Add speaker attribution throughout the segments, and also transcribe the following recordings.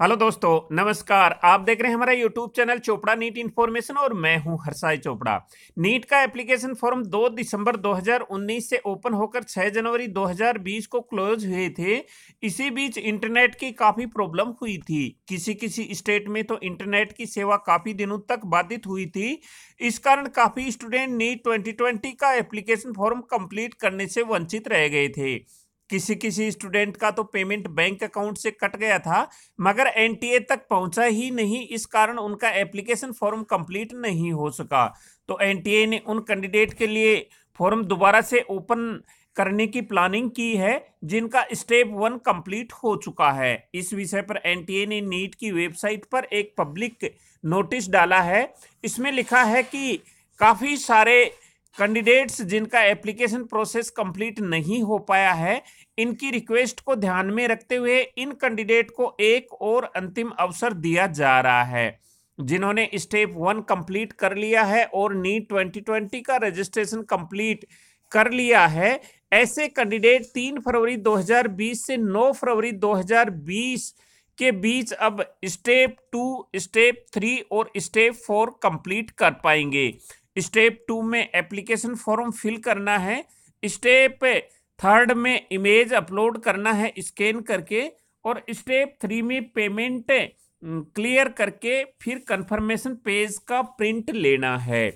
Speaker 1: Hello दोस्तों, नमस्कार। आप देख रहे हैं हमारा YouTube channel Chopra NEET information और मैं हूँ हरसाई चोपड़ा। नीट का एप्लीकेशन फॉर्म 2 दिसंबर 2019 से ओपन होकर 6 जनवरी 2020 को क्लोज हुए थे। इसी बीच इंटरनेट की काफ़ी प्रॉब्लम हुई थी। किसी किसी स्टेट में तो इंटरनेट की सेवा काफ़ी दिनों तक बाधित हुई थी। इस कारण काफ़ी स्टूडेंट नीट ट्वेंटी का एप्लीकेशन फॉर्म कंप्लीट करने से वंचित रह गए थे। किसी किसी स्टूडेंट का तो पेमेंट बैंक अकाउंट से कट गया था, मगर एनटीए तक पहुँचा ही नहीं, इस कारण उनका एप्लीकेशन फॉर्म कंप्लीट नहीं हो सका। तो एनटीए ने उन कैंडिडेट के लिए फॉर्म दोबारा से ओपन करने की प्लानिंग की है, जिनका स्टेप वन कंप्लीट हो चुका है। इस विषय पर एनटीए ने नीट की वेबसाइट पर एक पब्लिक नोटिस डाला है। इसमें लिखा है कि काफ़ी सारे कैंडिडेट्स जिनका एप्लीकेशन प्रोसेस कंप्लीट नहीं हो पाया है, इनकी रिक्वेस्ट को ध्यान में रखते हुए इन कैंडिडेट को एक और अंतिम अवसर दिया जा रहा है, जिन्होंने स्टेप वन कंप्लीट कर लिया है और नीट 2020 का रजिस्ट्रेशन कंप्लीट कर लिया है। ऐसे कैंडिडेट तीन फरवरी 2020 से 9 फरवरी 2020 के बीच अब स्टेप टू स्टेप थ्री और स्टेप फोर कंप्लीट कर पाएँगे। स्टेप टू में एप्लीकेशन फॉर्म फिल करना है। स्टेप थर्ड में इमेज अपलोड करना है, स्कैन करके, और स्टेप थ्री में पेमेंट क्लियर करके फिर कंफर्मेशन पेज का प्रिंट लेना है।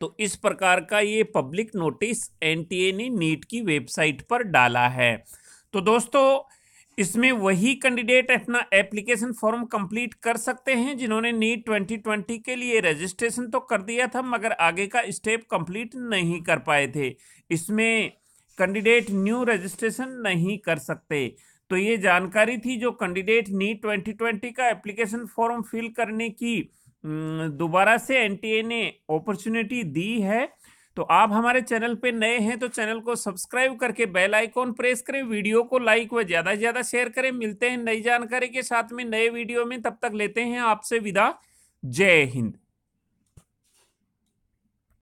Speaker 1: तो इस प्रकार का ये पब्लिक नोटिस एनटीए ने नीट की वेबसाइट पर डाला है। तो दोस्तों इसमें वही कैंडिडेट अपना एप्लीकेशन फॉर्म कंप्लीट कर सकते हैं जिन्होंने नीट 2020 के लिए रजिस्ट्रेशन तो कर दिया था, मगर आगे का स्टेप कंप्लीट नहीं कर पाए थे। इसमें कैंडिडेट न्यू रजिस्ट्रेशन नहीं कर सकते। तो ये जानकारी थी जो कैंडिडेट नीट 2020 का एप्लीकेशन फॉर्म फिल करने की। दोबारा से एनटीए ने अपॉर्चुनिटी दी है। तो आप हमारे चैनल पे नए हैं तो चैनल को सब्सक्राइब करके बेल आइकॉन प्रेस करें, वीडियो को लाइक व ज़्यादा से ज़्यादा शेयर करें। मिलते हैं नई जानकारी के साथ में नए वीडियो में। तब तक लेते हैं आपसे विदा। जय हिंद।